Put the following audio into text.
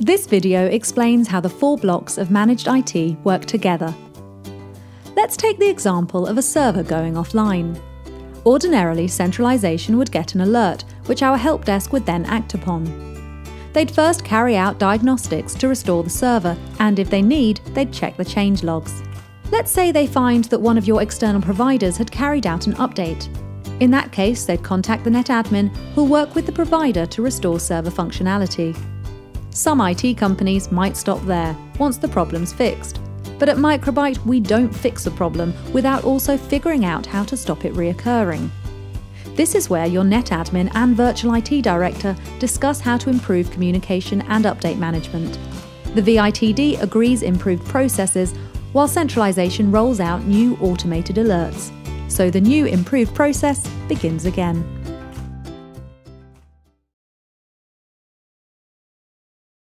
This video explains how the four blocks of managed IT work together. Let's take the example of a server going offline. Ordinarily, centralization would get an alert, which our help desk would then act upon. They'd first carry out diagnostics to restore the server, and if they need, they'd check the change logs. Let's say they find that one of your external providers had carried out an update. In that case, they'd contact the NetAdmin, who'll work with the provider to restore server functionality. Some IT companies might stop there once the problem's fixed. But at Microbyte, we don't fix a problem without also figuring out how to stop it reoccurring. This is where your NetAdmin and Virtual IT Director discuss how to improve communication and update management. The VITD agrees improved processes while centralization rolls out new automated alerts. So the new improved process begins again.